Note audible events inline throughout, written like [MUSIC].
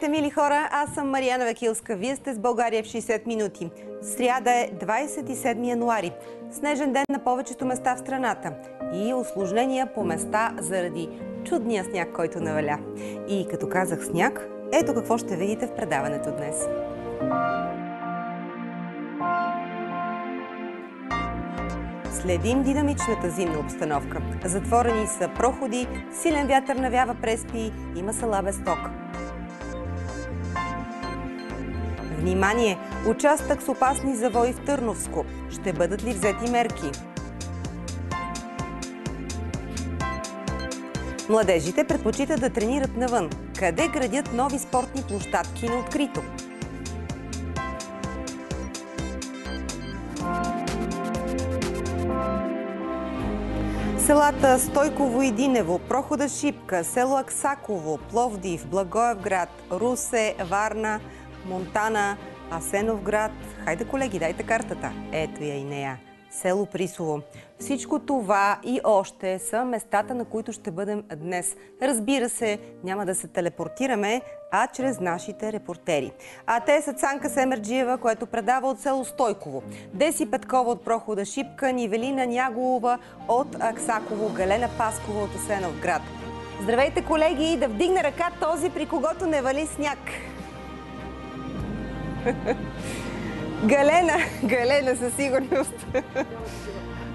Здравейте, мили хора! Аз съм Марияна Векилска. Вие сте с България в 60 минути. Сряда е 27 януари. Снежен ден на повечето места в страната. И осложнения по места заради чудния сняг, който наваля. И като казах сняг, ето какво ще видите в предаването днес. Следим динамичната зимна обстановка. Затворени са проходи, силен вятър навява преспи, има салабе сток. Внимание! Участък с опасни завои в Търновско. Ще бъдат ли взети мерки? Младежите предпочитат да тренират навън. Къде градят нови спортни площадки на открито? Селата Стойково и Динево, Прохода Шипка, село Аксаково, Пловдив, Благоевград, Русе, Варна, Монтана, Асеновград. Хайде, колеги, дайте картата. Ето я и нея. Село Присово. Всичко това и още са местата, на които ще бъдем днес. Разбира се, няма да се телепортираме, а чрез нашите репортери. А те са Цанка Семерджиева, което предава от село Стойково, Деси Петкова от Прохода Шипка, Нивелина Няголова от Аксаково, Галена Паскова от Асеновград. Здравейте, колеги! Да вдигне ръка този, при когото не вали сняг. Галена, Галена със сигурност.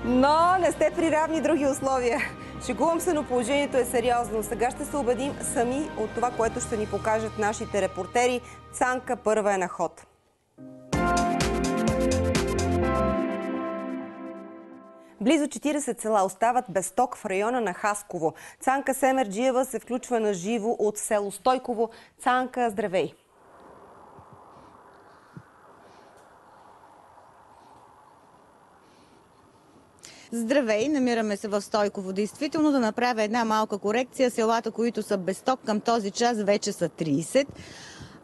Но не сте при равни други условия. Шегувам се, но положението е сериозно. Сега ще се убедим сами от това, което ще ни покажат нашите репортери. Цанка първа е на ход. Близо 40 села остават без ток в района на Хасково. Цанка Семерджиева се включва на живо от село Стойково. Цанка, здравей! Здравей, намираме се в Стойково. Действително да направя една малка корекция. Селата, които са без ток към този час, вече са 30.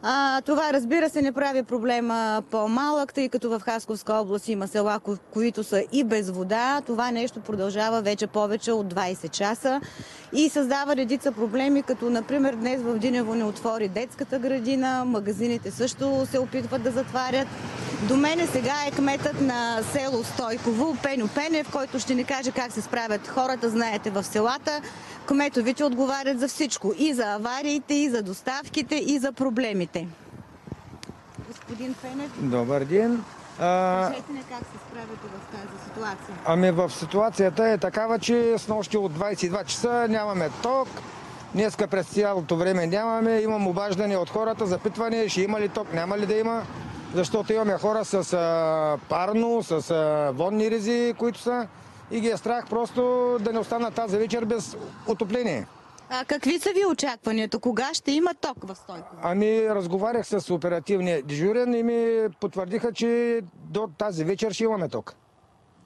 А, това разбира се не прави проблема по-малък, тъй като в Хасковска област има села, които са и без вода. Това нещо продължава вече повече от 20 часа и създава редица проблеми, като например днес в Динево не отвори детската градина, магазините също се опитват да затварят. До мене сега е кметът на село Стойково, Пеню Пенев, който ще ни каже как се справят хората, знаете, в селата. Кметовите отговарят за всичко. И за авариите, и за доставките, и за проблемите. Господин Пенев. Добър ден. Кажете ни как се справяте в тази ситуация. Ами в ситуацията е такава, че с нощи от 22 часа нямаме ток. Днеска през цялото време нямаме. Имам обаждане от хората, запитване, ще има ли ток, няма ли да има. Защото имаме хора с а, парно, с а, вонни ризи, които са и ги е страх просто да не останат тази вечер без отопление. А какви са ви очакванията? Кога ще има ток в Стойково? Ами, разговарях с оперативния дежурен и ми потвърдиха, че до тази вечер ще имаме ток.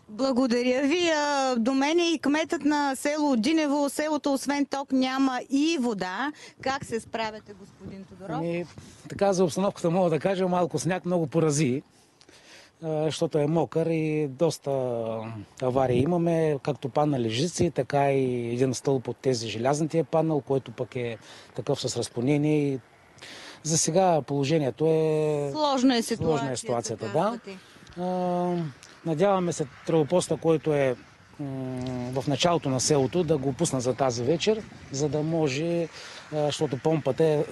Благодаря ви. До мен и кметът на село Динево. Селото освен ток няма и вода. Как се справяте, господин Тодоров? Ами, така за обстановката мога да кажа, малко сняг много порази защото е мокър и доста аварии имаме, както паднали жици, така и един стълб от тези желязните е паднал, който пък е такъв с разклонение. За сега положението е... Сложна е ситуацията. Сложна е ситуацията, да. Надяваме се тръбопоста, който е в началото на селото да го пусна за тази вечер, за да може, защото помпата е,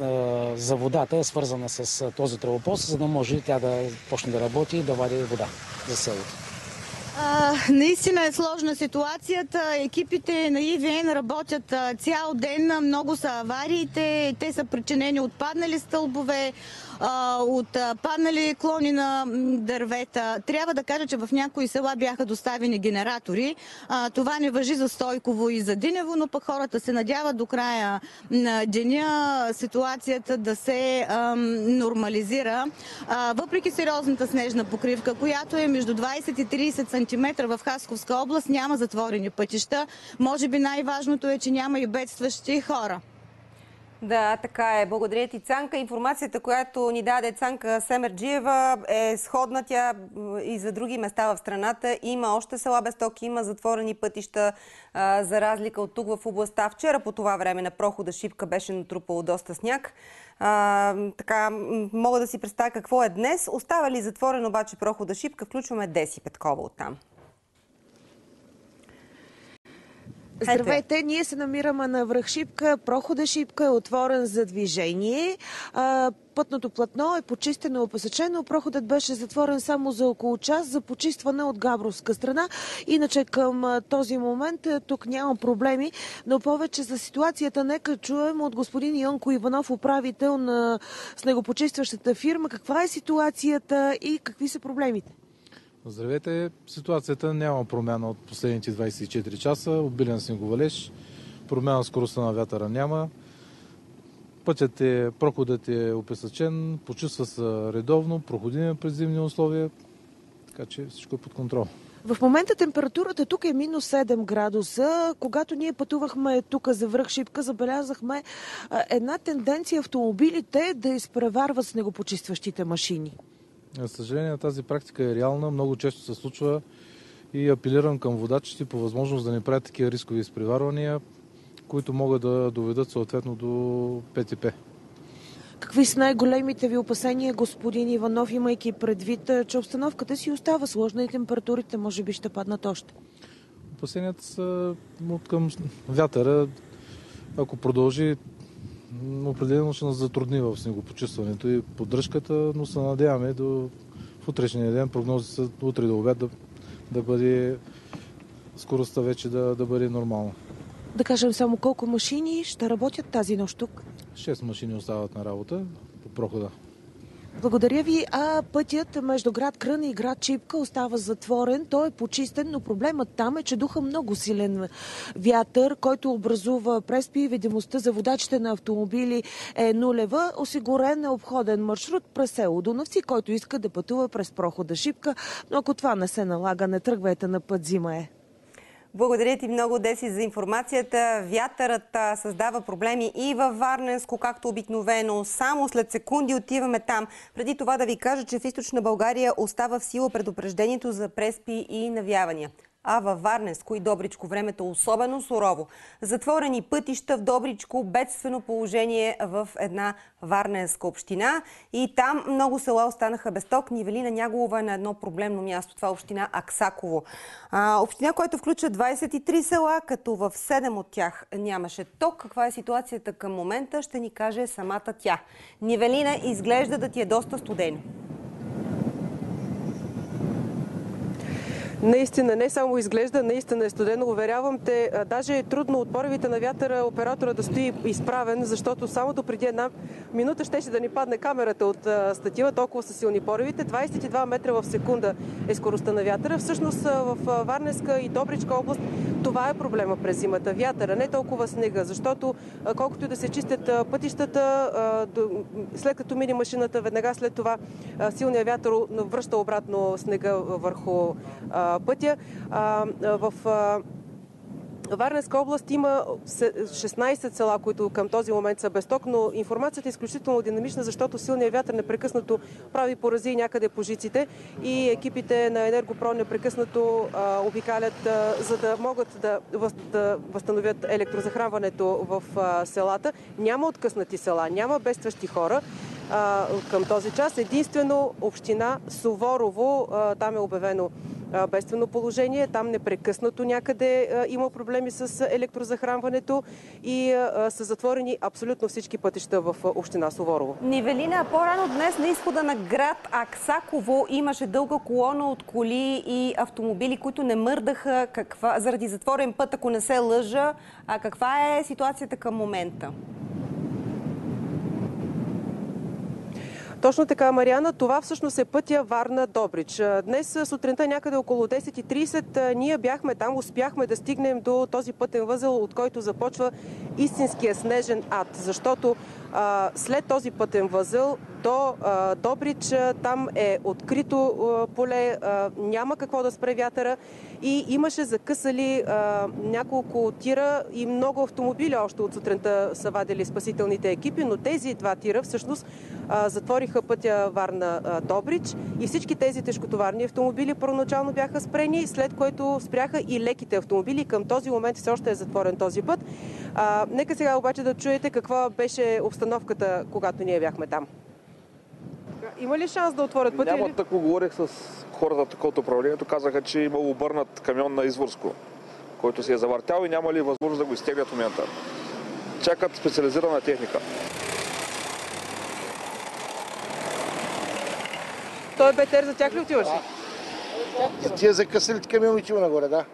за водата е свързана с този тръбопост, за да може тя да почне да работи и да вади вода за селото. А, наистина е сложна ситуацията. Екипите на ИВН работят цял ден. Много са авариите. Те са причинени от паднали стълбове, от паднали клони на дървета. Трябва да кажа, че в някои села бяха доставени генератори. Това не въжи за Стойково и за Динево, но пък хората се надяват до края на деня ситуацията да се нормализира. Въпреки сериозната снежна покривка, която е между 20 и 30 см в Хасковска област, няма затворени пътища. Може би най-важното е, че няма и бедстващи хора. Да, така е. Благодаря ти, Цанка. Информацията, която ни даде Цанка Семерджиева е сходна тя и за други места в страната. Има още села без ток, има затворени пътища, за разлика от тук в областта. Вчера по това време на прохода Шипка беше натрупало доста сняг. А, така, мога да си представя какво е днес. Остава ли затворен обаче прохода Шипка? Включваме Деси Петкова оттам. Здравейте, ние се намираме на връх Шипка. Прохода Шипка е отворен за движение. Пътното платно е почистено и опасачено. Проходът беше затворен само за около час за почистване от Габровска страна. Иначе към този момент тук няма проблеми, но повече за ситуацията нека чуем от господин Йонко Иванов, управител на снегопочистващата фирма. Каква е ситуацията и какви са проблемите? Здравейте! Ситуацията няма промяна от последните 24 часа. Обилен снеговалеж. Промяна скоростта на вятъра няма. Пътят е, проходът е описачен, почувства се редовно, проходим през зимни условия, така че всичко е под контрол. В момента температурата тук е минус 7 градуса. Когато ние пътувахме тук за връх Шипка, забелязахме една тенденция автомобилите да изпреварват снегопочистващите машини. За съжаление, тази практика е реална, много често се случва и апелирам към водачите по възможност да не правят такива рискови изпреварвания, които могат да доведат съответно до ПТП. Какви са най-големите ви опасения, господин Иванов, имайки предвид, че обстановката си остава сложна и температурите може би ще паднат още? Опасенията са от към вятъра. Ако продължи определено ще нас затрудни в снегопочистването и поддръжката, но се надяваме до в утрешния ден прогнози са утре до обед да, да бъде скоростта вече да, да бъде нормална. Да кажем само колко машини ще работят тази нощ тук? Шест машини остават на работа по прохода. Благодаря ви. А пътят между град Крън и град Чипка остава затворен. Той е почистен, но проблемът там е, че духа много силен вятър, който образува преспи. Видимостта за водачите на автомобили е нулева. Осигурен е обходен маршрут през село Дунавци, който иска да пътува през прохода Шипка. Но ако това не се налага, не тръгвайте на път зима е. Благодаря ти много, Деси, за информацията. Вятърът създава проблеми и във Варненско, както обикновено. Само след секунди отиваме там. Преди това да ви кажа, че в източна България остава в сила предупреждението за преспи и навявания а във Варненско и Добричко времето особено сурово. Затворени пътища в Добричко, бедствено положение в една Варненска община и там много села останаха без ток. Нивелина Няголова е на едно проблемно място. Това е община Аксаково. А, община, която включва 23 села, като в 7 от тях нямаше ток. Каква е ситуацията към момента, ще ни каже самата тя. Нивелина изглежда да ти е доста студено. Наистина, не само изглежда, наистина е студено. Уверявам те, даже е трудно от поревите на вятъра оператора да стои изправен, защото само до преди една минута щеше да ни падне камерата от статива, толкова са силни поревите. 22 метра в секунда е скоростта на вятъра. Всъщност в Варнеска и Добричка област това е проблема през зимата. Вятъра, не толкова снега, защото колкото и да се чистят пътищата, след като мине машината, веднага след това силният вятър връща обратно снега върху пътя. В Варненска област има 16 села, които към този момент са без ток, но информацията е изключително динамична, защото силният вятър непрекъснато прави порази някъде по жиците и екипите на Енергопром непрекъснато а, обикалят, а, за да могат да, да възстановят електрозахранването в а, селата. Няма откъснати села, няма бедстващи хора към този час. Единствено община Суворово, там е обявено бедствено положение. Там непрекъснато някъде има проблеми с електрозахранването и са затворени абсолютно всички пътища в община Суворово. Нивелина, по-рано днес на изхода на град Аксаково имаше дълга колона от коли и автомобили, които не мърдаха каква, заради затворен път, ако не се лъжа. А каква е ситуацията към момента? Точно така, Мариана. Това всъщност е пътя Варна-Добрич. Днес сутринта някъде около 10.30 ние бяхме там, успяхме да стигнем до този пътен възел, от който започва истинския снежен ад. Защото след този пътен възъл до Добрич, там е открито поле, няма какво да спре вятъра и имаше закъсали няколко тира и много автомобили още от сутринта са вадили спасителните екипи, но тези два тира всъщност затвориха пътя Варна-Добрич и всички тези тежкотоварни автомобили първоначално бяха спрени, след което спряха и леките автомобили. Към този момент все още е затворен този път. Нека сега обаче да чуете каква беше обстановката, когато ние бяхме там. Има ли шанс да отворят пътя? Няма или- тако говорих с хората тук от управлението. Казаха, че имал обърнат камион на Изворско, който се е завъртял и няма ли възможност да го изтеглят в момента. Чакат специализирана техника. Той е БТР за тях ли отиваш? За тия закъсалите камиони отива нагоре, да.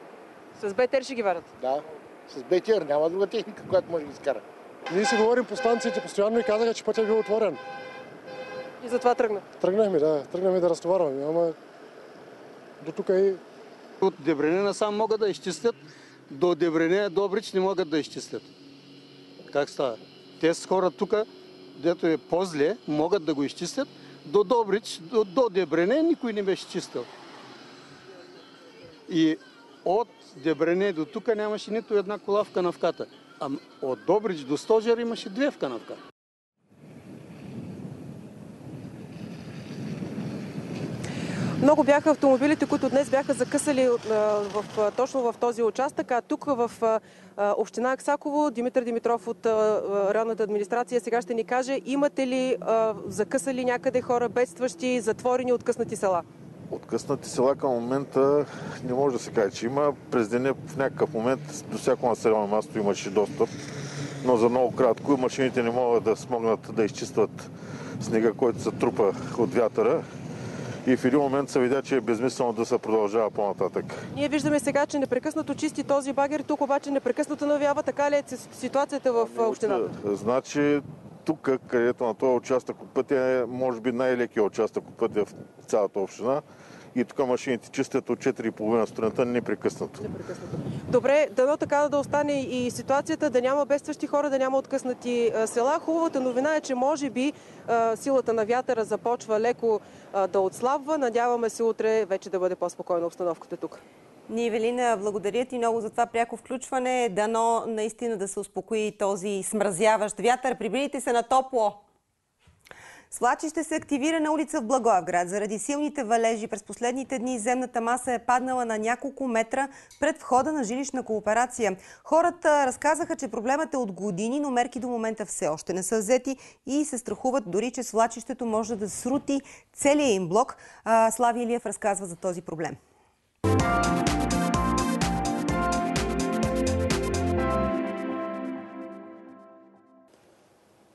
С БТР ще ги варят. Да. С БТР няма друга техника, която може да ги изкара. Ние си говорим по станциите постоянно и казаха, че пътят е бил отворен. И затова тръгна. Тръгнахме, да, тръгнахме да разтоварваме, ама до тук и От Дебрене насам могат да изчистят, до Дебрене Добрич не могат да изчистят. Как става? Те с хора тук, дето е по-зле, могат да го изчистят, до Добрич, до, до Дебрене никой не беше чистил. И от Дебрене до тук нямаше нито една кола в канавката. А от Добрич до Стожер имаше две в канавката. Много бяха автомобилите, които днес бяха закъсали в, точно в този участък, а тук в община Аксаково Димитър Димитров от районната администрация сега ще ни каже имате ли закъсали някъде хора, бедстващи, затворени, откъснати села? Откъснати села към момента не може да се каже, че има. През деня в някакъв момент до всяко населено място имаше достъп, но за много кратко машините не могат да смогнат да изчистват снега, който се трупа от вятъра. И в един момент се видя, че е безмислено да се продължава по-нататък. Ние виждаме сега, че непрекъснато чисти този багер, тук обаче непрекъснато навява. Така ли е ситуацията в общината? Значи тук, където на този участък от пътя е, може би най-лекия участък от пътя в цялата община. И тук машините чистят от 4,5 сутринта непрекъснато. Добре, дано така да остане и ситуацията, да няма бедстващи хора, да няма откъснати села. Хубавата новина е, че може би силата на вятъра започва леко да отслабва. Надяваме се утре вече да бъде по-спокойна обстановката тук. Ние, Евелина, благодаря ти много за това пряко включване. Дано наистина да се успокои този смразяващ вятър. Приберите се на топло. Свлачище се активира на улица в Благоевград. Заради силните валежи през последните дни земната маса е паднала на няколко метра пред входа на жилищна кооперация. Хората разказаха, че проблемът е от години, но мерки до момента все още не са взети и се страхуват дори, че свлачището може да срути целият им блок. Слави Илиев разказва за този проблем.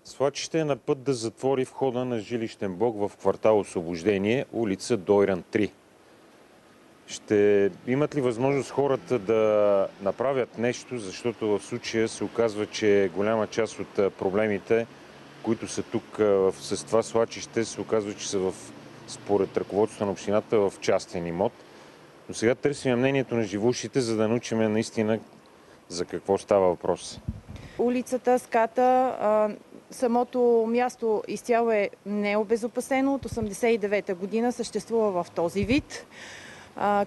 Свлачище е на път да затвори входа на жилищен блок в квартал Освобождение, улица Дойран 3. Ще имат ли възможност хората да направят нещо, защото в случая се оказва, че голяма част от проблемите, които са тук с това свлачище, се оказва, че са в, според ръководството на общината в частен имот. Но сега търсим мнението на живущите, за да научим наистина за какво става въпрос. Улицата, ската, самото място изцяло е необезопасено. От 89-та година съществува в този вид.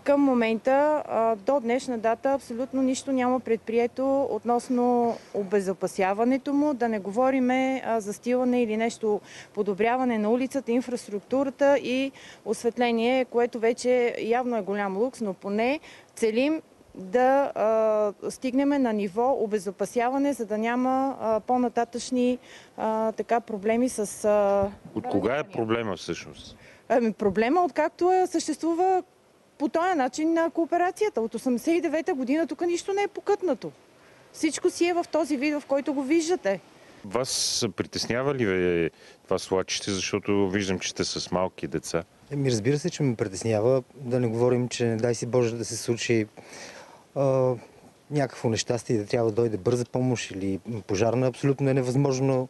Към момента, до днешна дата, абсолютно нищо няма предприето относно обезопасяването му. Да не говориме за стилане или нещо подобряване на улицата, инфраструктурата и осветление, което вече явно е голям лукс, но поне целим да а, стигнем на ниво обезопасяване, за да няма по-нататъчни проблеми с... А... От кога е проблема всъщност? Ами, проблема откакто е, съществува по този начин на кооперацията. От 89-та година тук нищо не е покътнато. Всичко си е в този вид, в който го виждате. Вас притеснява ли ви това свлачище, защото виждам, че сте с малки деца? Еми, разбира се, че ме притеснява. Да не говорим, че не дай си Боже да се случи а, някакво нещастие да трябва да дойде бърза помощ или пожарна. Абсолютно е невъзможно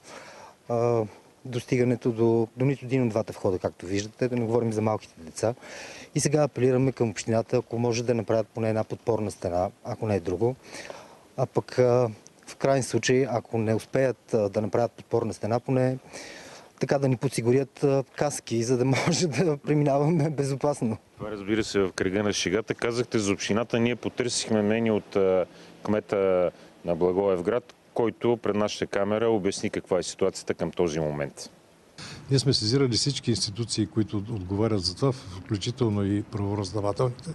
а, достигането до, до нито един от двата входа, както виждате, да не говорим за малките деца. И сега апелираме към общината, ако може да направят поне една подпорна стена, ако не е друго. А пък а, в крайен случай, ако не успеят да направят подпорна стена, поне така да ни подсигурят каски, за да [LAUGHS] може да преминаваме безопасно. Това разбира се в кръга на шегата. Казахте за общината, ние потърсихме мнение от кмета на Благоевград, който пред нашата камера обясни каква е ситуацията към този момент. Ние сме сезирали всички институции, които отговарят за това, включително и правораздавателните,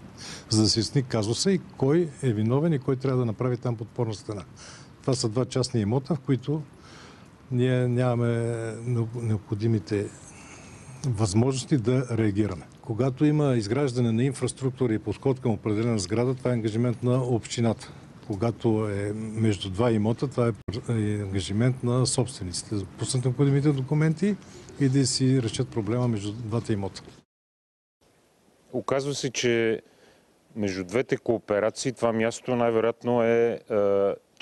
за да се изясни казуса и кой е виновен и кой трябва да направи там подпорна стена. Това са два частни имота, в които ние нямаме необходимите възможности да реагираме. Когато има изграждане на инфраструктура и подход към определена сграда, това е ангажимент на общината. Когато е между два имота, това е ангажимент на собствениците. Да пуснат необходимите документи и да си решат проблема между двата имота. Оказва се, че между двете кооперации това място най-вероятно е, е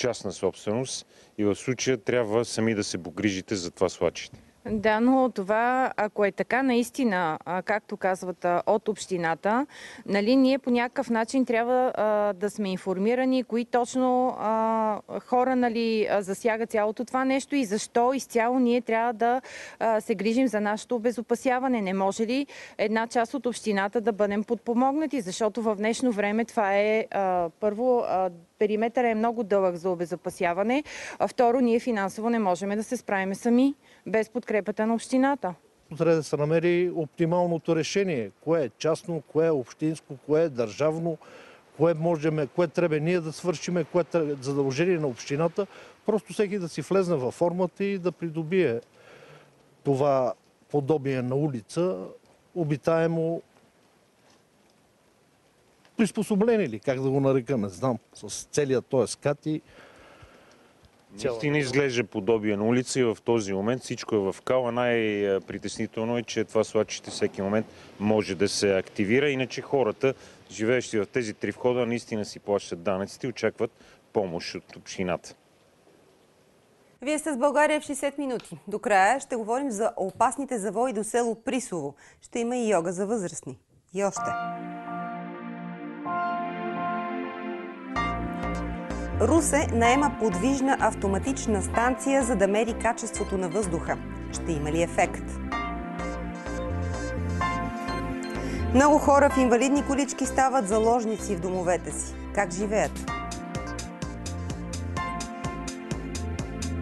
частна собственост и в случая трябва сами да се погрижите за това свлачище. Да, но това, ако е така наистина, както казват от общината, нали, ние по някакъв начин трябва а, да сме информирани кои точно а, хора нали, засяга цялото това нещо и защо изцяло ние трябва да а, се грижим за нашето обезопасяване. Не може ли една част от общината да бъдем подпомогнати, защото в днешно време това е първо периметър е много дълъг за обезопасяване, а второ, ние финансово не можем да се справим сами, без подкрепата на общината. Трябва да се намери оптималното решение. Кое е частно, кое е общинско, кое е държавно, кое можем, кое трябва ние да свършиме, кое е задължение на общината. Просто всеки да си влезне във формата и да придобие това подобие на улица, обитаемо приспособлени ли, как да го нарека, не знам, с целият този скат и Наистина изглежда подобие на улица и в този момент всичко е в кала. Най-притеснително е, че това свлачище всеки момент може да се активира. Иначе хората, живеещи в тези три входа, наистина си плащат данъците и очакват помощ от общината. Вие сте с България в 60 минути. До края ще говорим за опасните завои до село Присово. Ще има и йога за възрастни. И още. Русе наема подвижна автоматична станция, за да мери качеството на въздуха. Ще има ли ефект? Много хора в инвалидни колички стават заложници в домовете си. Как живеят?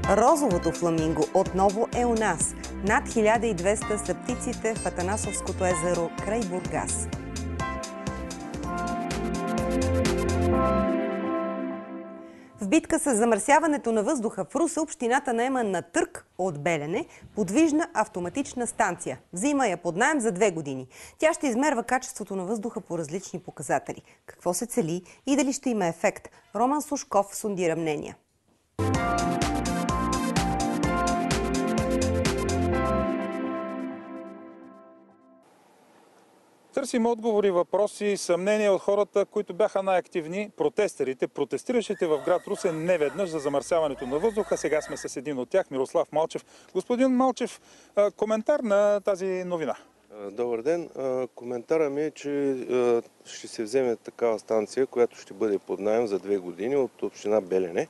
Розовото фламинго отново е у нас. Над 1200 са птиците в Атанасовското езеро край Бургас. В битка с замърсяването на въздуха в Руса общината наема на търк от Белене подвижна автоматична станция. Взима я под найем за две години. Тя ще измерва качеството на въздуха по различни показатели. Какво се цели и дали ще има ефект? Роман Сушков сундира мнения. Търсим отговори, въпроси, съмнения от хората, които бяха най-активни, протестерите, протестиращите в град Русе не веднъж за замърсяването на въздуха. Сега сме с един от тях, Мирослав Малчев. Господин Малчев, коментар на тази новина. Добър ден. Коментара ми е, че ще се вземе такава станция, която ще бъде под найем за две години от община Белене.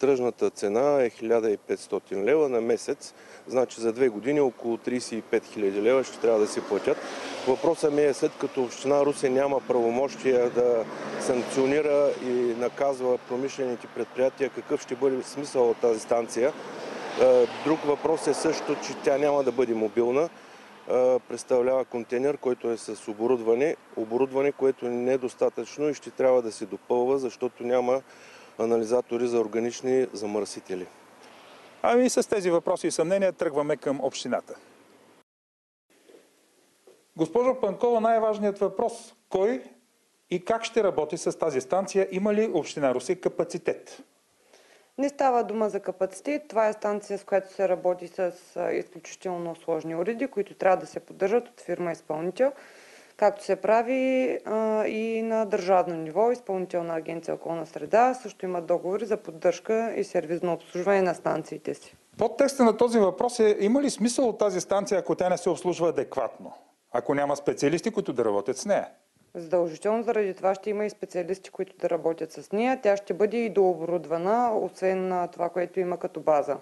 Тръжната цена е 1500 лева на месец, значи за две години около 35 000 лева ще трябва да се платят. Въпросът ми е след като Община Русе няма правомощия да санкционира и наказва промишлените предприятия, какъв ще бъде смисъл от тази станция. Друг въпрос е също, че тя няма да бъде мобилна. Представлява контейнер, който е с оборудване. Оборудване, което не е достатъчно и ще трябва да се допълва, защото няма анализатори за органични замърсители. Ами с тези въпроси и съмнения тръгваме към общината. Госпожо Панкова, най-важният въпрос. Кой и как ще работи с тази станция? Има ли община Руси капацитет? Не става дума за капацитет. Това е станция, с която се работи с изключително сложни уреди, които трябва да се поддържат от фирма-изпълнител както се прави а, и на държавно ниво. Изпълнителна агенция околна среда също има договори за поддръжка и сервизно обслужване на станциите си. Под текста на този въпрос е има ли смисъл от тази станция, ако тя не се обслужва адекватно? Ако няма специалисти, които да работят с нея? Задължително заради това ще има и специалисти, които да работят с нея. Тя ще бъде и дооборудвана, освен това, което има като база.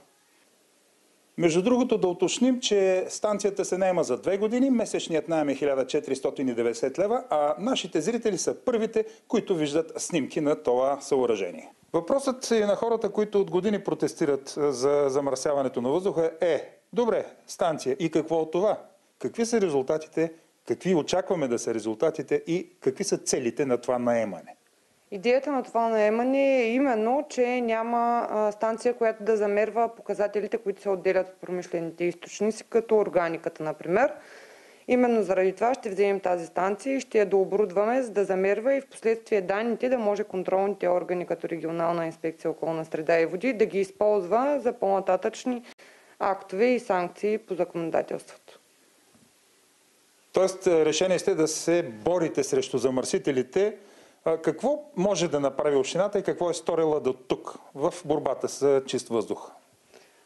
Между другото да уточним, че станцията се найема за две години, месечният найем е 1490 лева, а нашите зрители са първите, които виждат снимки на това съоръжение. Въпросът и на хората, които от години протестират за замърсяването на въздуха е, добре, станция и какво от това? Какви са резултатите, какви очакваме да са резултатите и какви са целите на това наемане? Идеята на това наемане е именно, че няма станция, която да замерва показателите, които се отделят от промишлените източници, като органиката, например. Именно заради това ще вземем тази станция и ще я дооборудваме, за да замерва и в последствие данните да може контролните органи, като регионална инспекция околна среда и води, да ги използва за по-нататъчни актове и санкции по законодателството. Тоест, решение сте да се борите срещу замърсителите. Какво може да направи общината и какво е сторила до тук в борбата с чист въздух?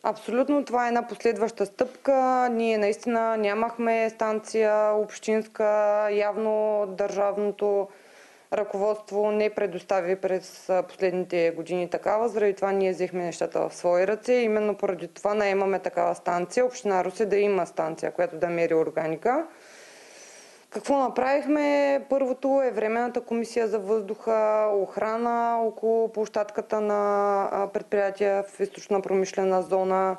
Абсолютно, това е една последваща стъпка. Ние наистина нямахме станция общинска, явно държавното ръководство не предостави през последните години такава, заради това ние взехме нещата в свои ръце. Именно поради това наемаме такава станция. Община Русе да има станция, която да мери органика. Какво направихме? Първото е Временната комисия за въздуха, охрана около площадката на предприятия в източна промишлена зона.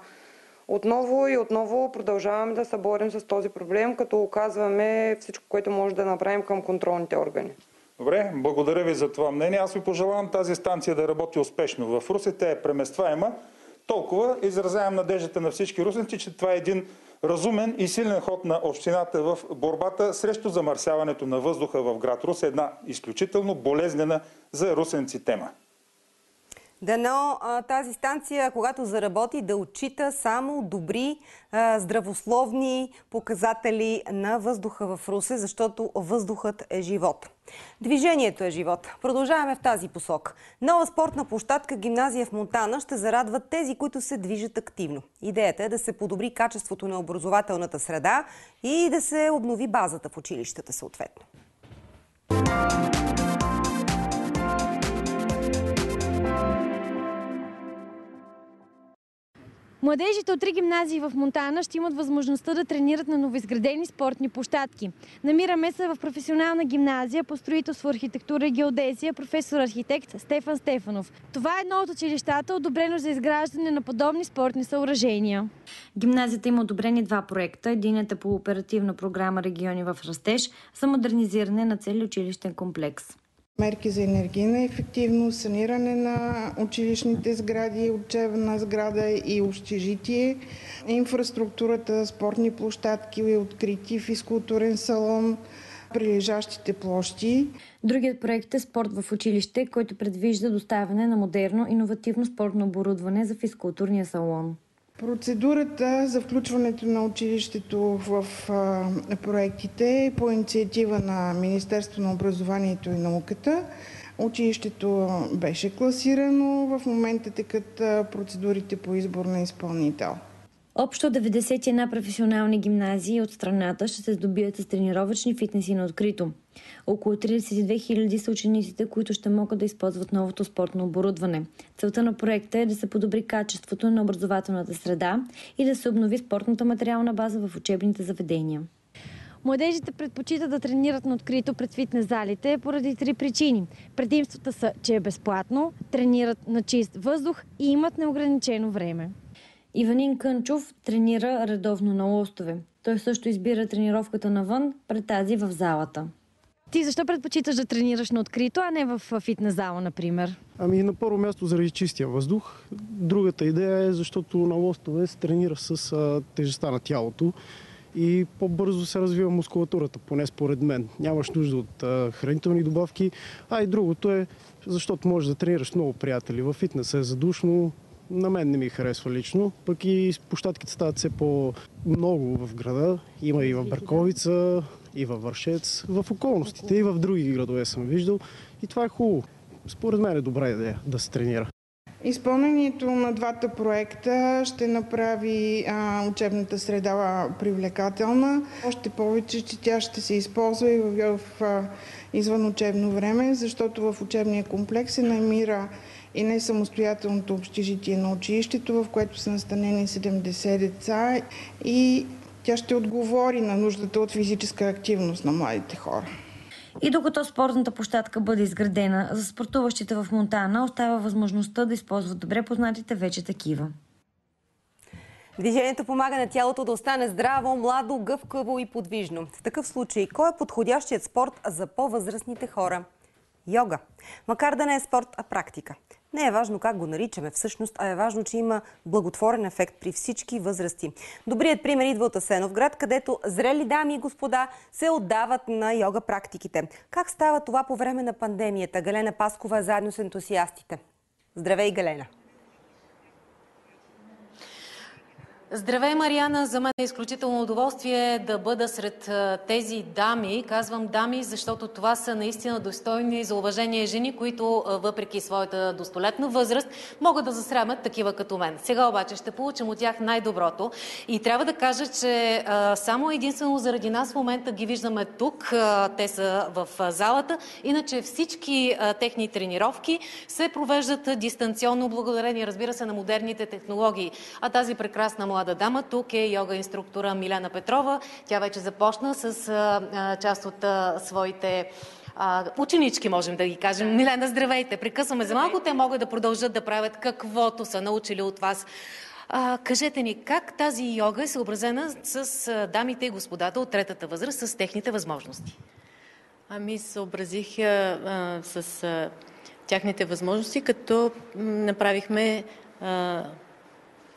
Отново и отново продължаваме да се борим с този проблем, като оказваме всичко, което може да направим към контролните органи. Добре, благодаря ви за това мнение. Аз ви пожелавам тази станция да работи успешно в Русе. Тя е преместваема. Толкова изразявам надеждата на всички русенци, че това е един разумен и силен ход на общината в борбата срещу замърсяването на въздуха в град Рус. Една изключително болезнена за русенци тема. Дано тази станция, когато заработи, да отчита само добри, здравословни показатели на въздуха в Русе, защото въздухът е живот. Движението е живот. Продължаваме в тази посок. Нова спортна площадка гимназия в Монтана ще зарадва тези, които се движат активно. Идеята е да се подобри качеството на образователната среда и да се обнови базата в училищата съответно. Младежите от три гимназии в Монтана ще имат възможността да тренират на новоизградени спортни площадки. Намираме се в професионална гимназия по строителство, архитектура и геодезия, професор архитект Стефан Стефанов. Това е едно от училищата, одобрено за изграждане на подобни спортни съоръжения. Гимназията има одобрени два проекта. Единият е по оперативна програма Региони в растеж за модернизиране на цели училищен комплекс мерки за енергийна ефективност, саниране на училищните сгради, учебна сграда и общежитие, инфраструктурата, спортни площадки, открити физкултурен салон, прилежащите площи. Другият проект е спорт в училище, който предвижда доставяне на модерно, иновативно спортно оборудване за физкултурния салон. Процедурата за включването на училището в проектите е по инициатива на Министерство на образованието и науката. Училището беше класирано, в момента текат процедурите по избор на изпълнител. Общо 91 професионални гимназии от страната ще се здобият с тренировъчни фитнеси на открито. Около 32 000 са учениците, които ще могат да използват новото спортно оборудване. Целта на проекта е да се подобри качеството на образователната среда и да се обнови спортната материална база в учебните заведения. Младежите предпочитат да тренират на открито пред фитнес залите поради три причини. Предимствата са, че е безплатно, тренират на чист въздух и имат неограничено време. Иванин Кънчов тренира редовно на лостове. Той също избира тренировката навън пред тази в залата. Ти защо предпочиташ да тренираш на открито, а не в фитнес зала, например? Ами на първо място заради чистия въздух. Другата идея е защото на лостове се тренира с а, тежестта на тялото и по-бързо се развива мускулатурата, поне според мен. Нямаш нужда от а, хранителни добавки, а и другото е, защото можеш да тренираш много приятели. В фитнеса е задушно, на мен не ми харесва лично. Пък и площадките стават все по-много в града. Има и в Бърковица, и във Вършец, в околностите и в други градове съм виждал. И това е хубаво. Според мен е добра идея да се тренира. Изпълнението на двата проекта ще направи а, учебната среда привлекателна. Още повече, че тя ще се използва и в, в а, извън учебно време, защото в учебния комплекс се намира и не самостоятелното общежитие на училището, в което са настанени 70 деца и тя ще отговори на нуждата от физическа активност на младите хора. И докато спортната площадка бъде изградена, за спортуващите в Монтана остава възможността да използват добре познатите вече такива. Движението помага на тялото да остане здраво, младо, гъвкаво и подвижно. В такъв случай, кой е подходящият спорт за по-възрастните хора? Йога. Макар да не е спорт, а практика. Не е важно как го наричаме всъщност, а е важно, че има благотворен ефект при всички възрасти. Добрият пример идва от Асеновград, където зрели дами и господа се отдават на йога практиките. Как става това по време на пандемията? Галена Паскова е заедно с ентусиастите. Здравей, Галена! Здравей, Мариана! За мен е изключително удоволствие да бъда сред тези дами. Казвам дами, защото това са наистина достойни за уважение жени, които въпреки своята достолетна възраст могат да засрамят такива като мен. Сега обаче ще получим от тях най-доброто. И трябва да кажа, че само единствено заради нас в момента ги виждаме тук. Те са в залата. Иначе всички техни тренировки се провеждат дистанционно, благодарение, разбира се, на модерните технологии. А тази прекрасна млада дама. Тук е йога инструктора Милена Петрова. Тя вече започна с а, част от а, своите а, ученички, можем да ги кажем. Милена, здравейте! Прекъсваме за малко. Те могат да продължат да правят каквото са научили от вас. А, кажете ни, как тази йога е съобразена с а, дамите и господата от третата възраст, с техните възможности? Ами, съобразих а, с а, тяхните възможности, като направихме а,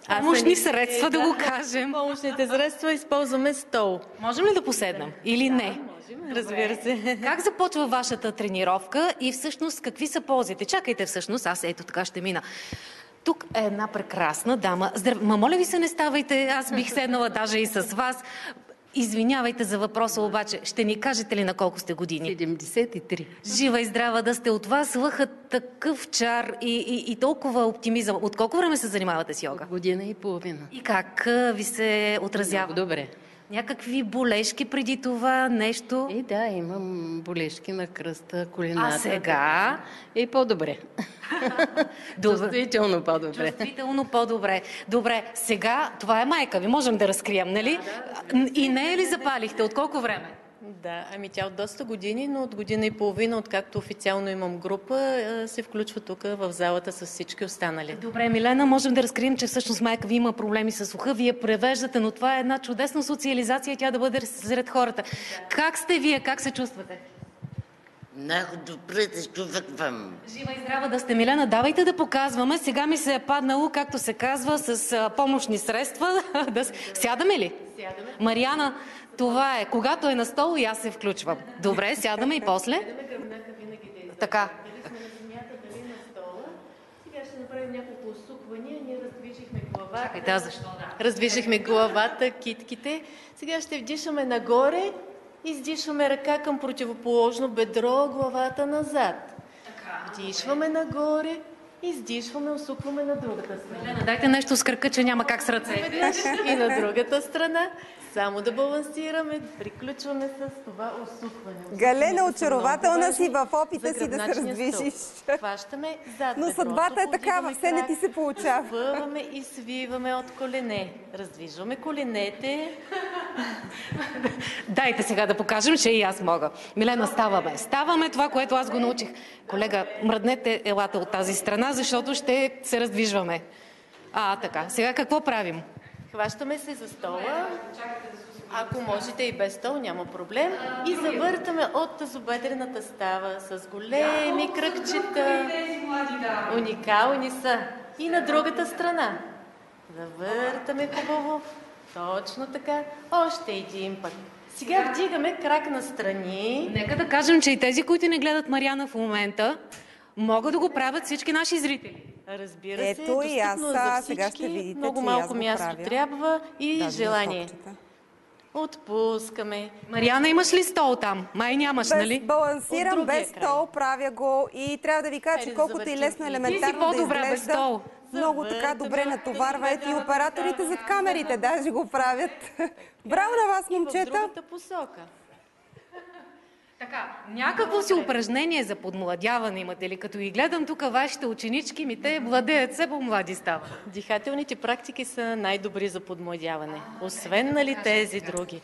Помощни средства, да, да го кажем. Помощните средства използваме стол. Можем ли да поседнем или не? Можем, разбира се. Как започва вашата тренировка и всъщност какви са ползите? Чакайте всъщност, аз ето така ще мина. Тук е една прекрасна дама. Здрав... Ма моля ви се, не ставайте, аз бих седнала даже и с вас. Извинявайте за въпроса, обаче ще ни кажете ли на колко сте години? 73. Жива и здрава да сте от вас. Лъха такъв чар и, и, и толкова оптимизъм. От колко време се занимавате с йога? Година и половина. И как ви се отразява? Много добре. Някакви болешки преди това, нещо? И да, имам болешки на кръста, колината. А сега? И по-добре. [LAUGHS] Чувствително по-добре. Чувствително по-добре. Добре, сега това е майка ви, можем да разкрием, нали? Да, да. И не е ли запалихте? От колко време? Да, ами тя от доста години, но от година и половина, откакто официално имам група, се включва тук в залата с всички останали. Добре, Милена, можем да разкрием, че всъщност майка ви има проблеми с уха, вие превеждате, но това е една чудесна социализация, тя да бъде сред хората. Да. Как сте вие, как се чувствате? Много добре да чувствам. Жива и здрава да сте, Милена. Давайте да показваме. Сега ми се е паднало, както се казва, с помощни средства. [LAUGHS] Сядаме ли? Сядаме. Мариана, това е. Когато е на стол и аз се включвам. Добре, сядаме и после. Така. Чакай, да, защо? Раздвижихме главата, китките. Сега ще вдишаме нагоре Издишваме ръка към противоположно бедро, главата назад. Вдишваме нагоре, издишваме, усукваме на другата страна. Дайте нещо с кръка, че няма как с ръце. И на другата страна. Само да балансираме, приключваме с това усухване. Галена, очарователна си в опита си да се раздвижиш. Хващаме зад Но съдбата е такава, все не ти се получава. Свъваме и свиваме от колене. Раздвижваме коленете. Дайте сега да покажем, че и аз мога. Милена, ставаме. Ставаме това, което аз го научих. Колега, мръднете елата от тази страна, защото ще се раздвижваме. А, така. Сега какво правим? Хващаме се за стола. Ако можете и без стол, няма проблем. И завъртаме от тазобедрената става с големи кръгчета. Уникални са. И на другата страна. Завъртаме хубаво. Точно така. Още един път. Сега вдигаме крак на страни. Нека да кажем, че и тези, които не гледат Мариана в момента, могат да го правят всички наши зрители. Разбира се, Ето и аз за сега ще видите, Много малко място правя. трябва и да, желание. Отпускаме. Мариана, имаш ли стол там? Май нямаш, без нали? балансирам, без край. стол, правя го и трябва да ви кажа, че колкото и лесно елементарно Ти си по-добра да без изглежда, стол. много така добре натоварват и операторите зад камерите, даже го правят. [LAUGHS] Браво на вас, И в момчета! другата посока. Така, някакво си упражнение за подмладяване имате ли? Като ги гледам тук вашите ученички, ми те владеят, все по-млади стават. Дихателните практики са най-добри за подмладяване. Освен нали тези други.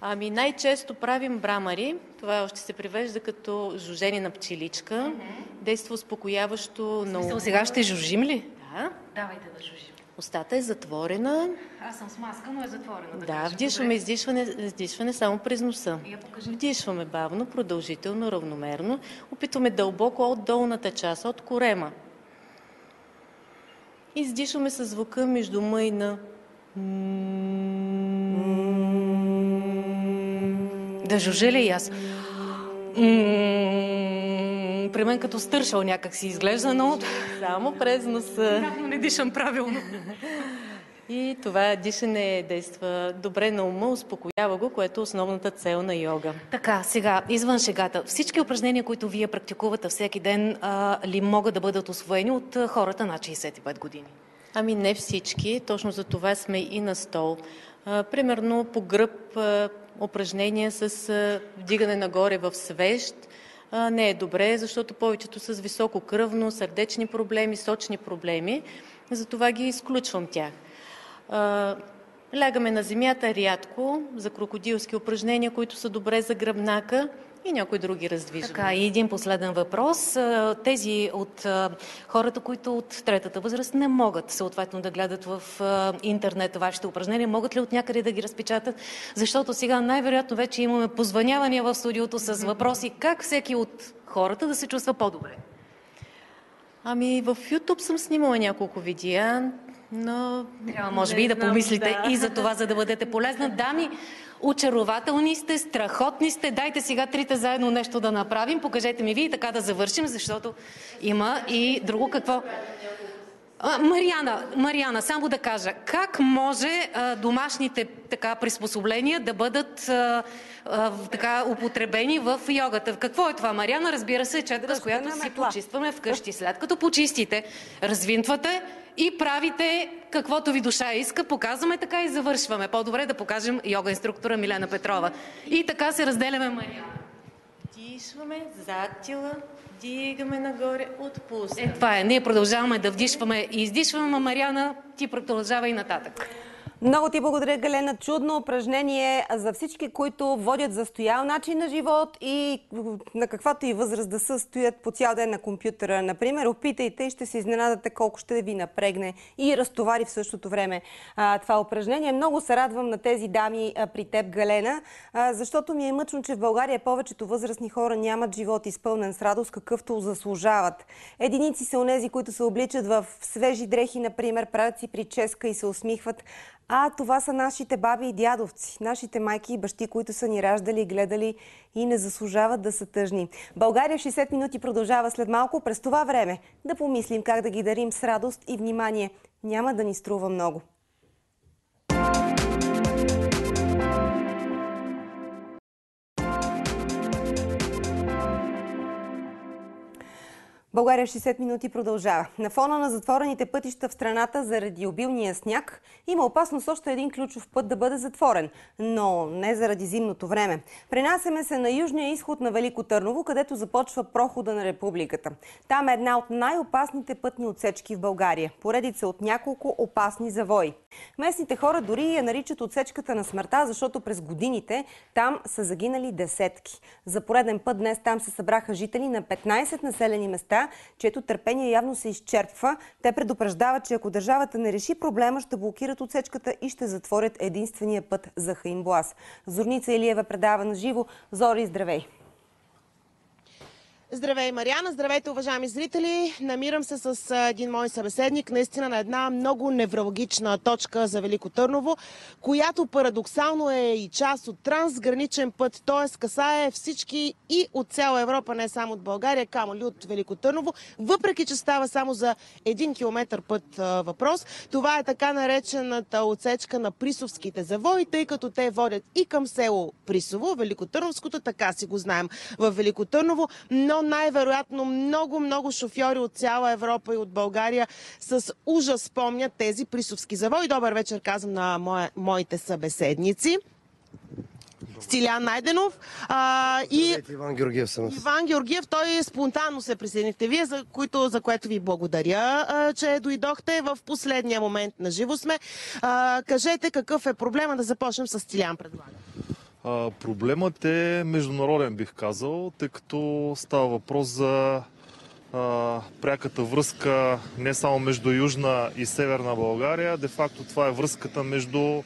Ами най-често правим брамари. Това още се привежда като жужене на пчеличка. Действа успокояващо на сега ще жужим ли? Да. Давайте да жужим. Устата е затворена. Аз съм с маска, но е затворена. Да, кажем. вдишваме, издишване, издишване само през носа. Вдишваме бавно, продължително, равномерно. Опитваме дълбоко от долната част, от корема. Издишваме със звука между м и на. Да жужеля и аз. М, При мен като стършал някак си изглежда, но Само през носа. явно не дишам правилно. И това дишане действа добре на ума, успокоява го, което е основната цел на йога. Така, сега, извън шегата, всички упражнения, които вие практикувате всеки ден, а, ли могат да бъдат освоени от хората над 65 години? Ами не всички, точно за това сме и на стол. А, примерно по гръб а, упражнения с вдигане нагоре в свещ не е добре, защото повечето с високо кръвно, сърдечни проблеми, сочни проблеми. Затова ги изключвам тях. Лягаме на земята рядко за крокодилски упражнения, които са добре за гръбнака и някои други раздвижвания. Така, и един последен въпрос. Тези от хората, които от третата възраст не могат съответно да гледат в интернет вашите упражнения, могат ли от някъде да ги разпечатат? Защото сега най-вероятно вече имаме позванявания в студиото с въпроси как всеки от хората да се чувства по-добре. Ами в YouTube съм снимала няколко видеа, но... Трябва, може би, и да помислите да. и за това, за да бъдете полезна. Дами, очарователни сте, страхотни сте. Дайте сега трите заедно нещо да направим. Покажете ми ви и така да завършим, защото има и друго какво. А, Мариана, Мариана, само да кажа, как може а, домашните така приспособления да бъдат а, а, така употребени в йогата? Какво е това, Мариана? Разбира се, четка, с която си почистваме вкъщи. След като почистите, развинтвате и правите каквото ви душа иска, показваме така и завършваме. По-добре да покажем йога инструктора Милена Петрова. И така се разделяме, Мариана. Дишваме зад тила, дигаме нагоре, отпускаме. Е, това е. Ние продължаваме да вдишваме и издишваме, Мариана, ти продължава и нататък. Много ти благодаря, Галена. Чудно упражнение за всички, които водят застоял начин на живот и на каквато и възраст да са, стоят по цял ден на компютъра. Например, опитайте и ще се изненадате колко ще ви напрегне и разтовари в същото време а, това упражнение. Много се радвам на тези дами а, при теб, Галена, а, защото ми е мъчно, че в България повечето възрастни хора нямат живот изпълнен с радост, какъвто заслужават. Единици са онези, които се обличат в свежи дрехи, например, правят си прическа и се усмихват. А това са нашите баби и дядовци, нашите майки и бащи, които са ни раждали, гледали и не заслужават да са тъжни. България 60 минути продължава след малко. През това време да помислим как да ги дарим с радост и внимание. Няма да ни струва много. България 60 минути продължава. На фона на затворените пътища в страната заради обилния сняг има опасност още един ключов път да бъде затворен, но не заради зимното време. Пренасяме се на южния изход на Велико Търново, където започва прохода на републиката. Там е една от най-опасните пътни отсечки в България. Поредица от няколко опасни завои. Местните хора дори я наричат отсечката на смъртта, защото през годините там са загинали десетки. За пореден път днес там се събраха жители на 15 населени места, чието търпение явно се изчерпва. Те предупреждават, че ако държавата не реши проблема, ще блокират отсечката и ще затворят единствения път за Хаимблас. Зорница Илиева предава на живо. Зори, здравей! Здравей, Мариана! Здравейте, уважаеми зрители! Намирам се с един мой събеседник, наистина на една много неврологична точка за Велико Търново, която парадоксално е и част от трансграничен път, т.е. касае всички и от цяла Европа, не само от България, камо ли от Велико Търново, въпреки че става само за един километър път въпрос. Това е така наречената отсечка на Присовските завои, тъй като те водят и към село Присово, Великотърновското, така си го знаем в Велико Търново, но най-вероятно много, много шофьори от цяла Европа и от България с ужас спомнят тези Присовски завои. Добър вечер, казвам на моя, моите събеседници. Стилян Найденов а, и Иван Георгиев съм. Иван Георгиев. Той спонтанно се присъединихте вие, за, които, за което ви благодаря, а, че дойдохте в последния момент на живо сме. А, кажете какъв е проблема да започнем с Стилян, предлагам. Проблемът е международен, бих казал, тъй като става въпрос за пряката връзка не само между Южна и Северна България, де факто това е връзката между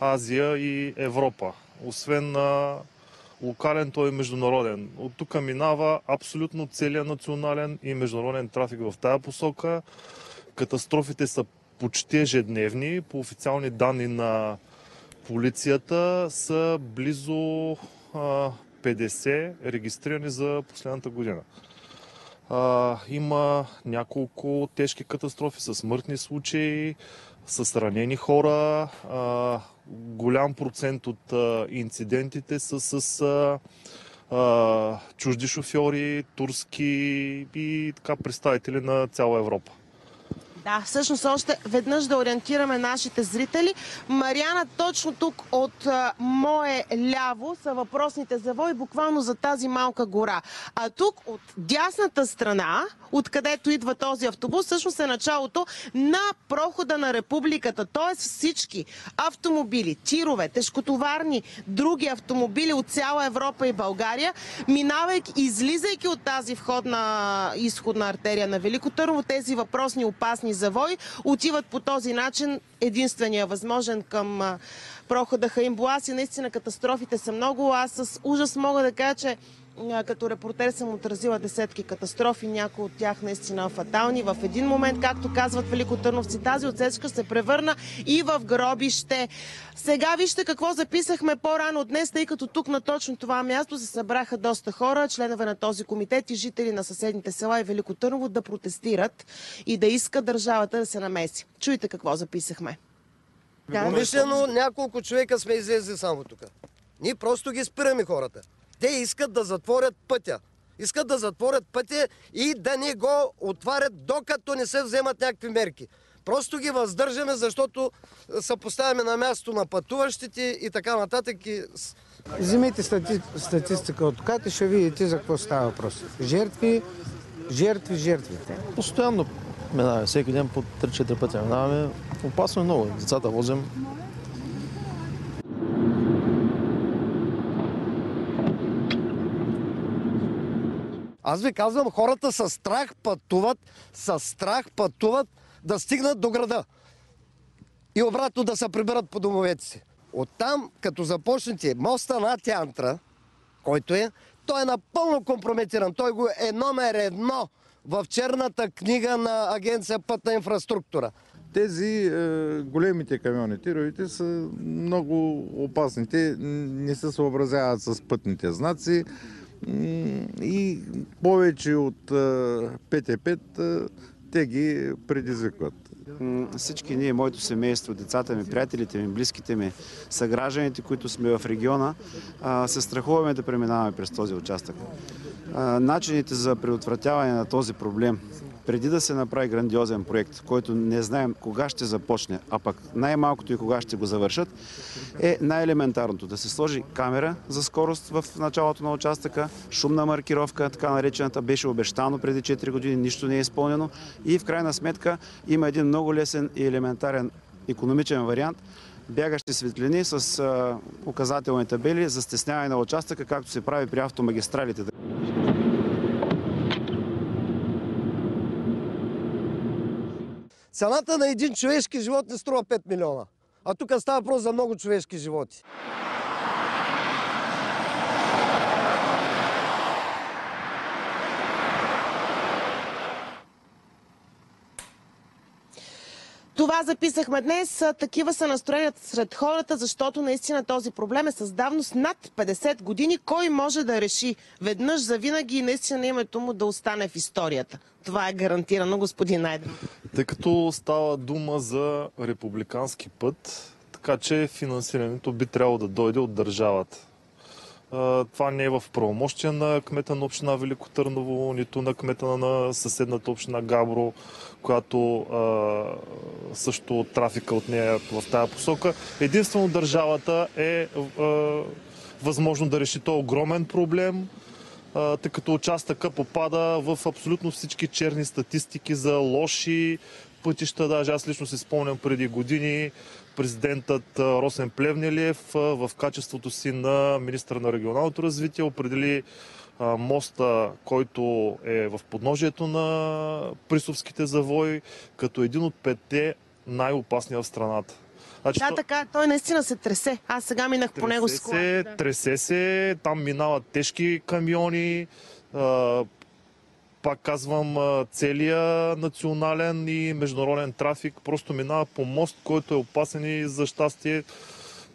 Азия и Европа. Освен на локален, той е международен. От тук минава абсолютно целият национален и международен трафик в тая посока. Катастрофите са почти ежедневни. По официални данни на полицията са близо 50 регистрирани за последната година. има няколко тежки катастрофи с смъртни случаи, с ранени хора. голям процент от инцидентите са с чужди шофьори, турски и така представители на цяла Европа. Да, всъщност още веднъж да ориентираме нашите зрители. Мариана, точно тук от а, мое ляво са въпросните завои, буквално за тази малка гора. А тук от дясната страна, откъдето идва този автобус, всъщност е началото на прохода на републиката. Тоест всички автомобили, тирове, тежкотоварни, други автомобили от цяла Европа и България, минавайки, излизайки от тази входна изходна артерия на Велико Търново, тези въпросни опасни завой, отиват по този начин единствения възможен към прохода Хаимбуас и наистина катастрофите са много. Аз с ужас мога да кажа, че като репортер съм отразила десетки катастрофи, някои от тях наистина фатални. В един момент, както казват великотърновци, тази отсечка се превърна и в гробище. Сега вижте какво записахме по-рано днес, тъй като тук на точно това място се събраха доста хора, членове на този комитет и жители на съседните села и Велико Търново да протестират и да искат държавата да се намеси. Чуйте какво записахме. Умишлено няколко човека сме излезли само тук. Ние просто ги спираме хората. Те искат да затворят пътя. Искат да затворят пътя и да не го отварят, докато не се вземат някакви мерки. Просто ги въздържаме, защото се поставяме на място на пътуващите и така нататък. Вземете стати... статистика от КАТ и ще видите за какво става въпрос. Жертви, жертви, жертви. Постоянно минаваме. Всеки ден по 3-4 пъти минаваме. Опасно е много. Децата возим. Аз ви казвам, хората с страх пътуват, с страх пътуват да стигнат до града. И обратно да се приберат по домовете си. Оттам, като започнете моста на Тянтра, който е, той е напълно компрометиран. Той го е номер едно в черната книга на Агенция Пътна инфраструктура. Тези е, големите камиони, тировите са много опасни. Не се съобразяват с пътните знаци и повече от 5 те ги предизвикват. Всички ние, моето семейство, децата ми, приятелите ми, близките ми, съгражданите, които сме в региона, се страхуваме да преминаваме през този участък. Начините за предотвратяване на този проблем преди да се направи грандиозен проект, който не знаем кога ще започне, а пък най-малкото и кога ще го завършат, е най-елементарното. Да се сложи камера за скорост в началото на участъка, шумна маркировка, така наречената, беше обещано преди 4 години, нищо не е изпълнено и в крайна сметка има един много лесен и елементарен економичен вариант, бягащи светлини с указателни табели за стесняване на участъка, както се прави при автомагистралите. Цената на един човешки живот не струва 5 милиона. А тук става въпрос за много човешки животи. Това записахме днес. Такива са настроенията сред хората, защото наистина този проблем е с давност над 50 години. Кой може да реши веднъж за винаги и наистина името му да остане в историята? Това е гарантирано, господин Найден. Тъй като става дума за републикански път, така че финансирането би трябвало да дойде от държавата. Това не е в правомощия на кмета на община Велико Търново, нито на кмета на съседната община Габро, която също трафика от нея в тази посока. Единствено държавата е възможно да реши този огромен проблем, тъй като участъка попада в абсолютно всички черни статистики за лоши пътища. Даже аз лично се спомням преди години президентът Росен Плевнелиев в качеството си на министър на регионалното развитие определи моста, който е в подножието на Присовските завои, като един от петте най-опасни в страната. Значи, да, то... така, той наистина се тресе. Аз сега минах тресе по него с се, да. Тресе се, там минават тежки камиони, пак казвам, целият национален и международен трафик просто минава по мост, който е опасен и за щастие